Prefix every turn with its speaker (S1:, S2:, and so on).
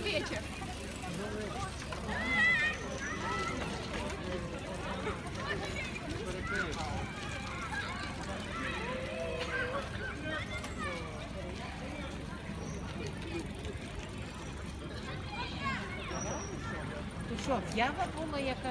S1: вечір.
S2: То що, з'ява була яка?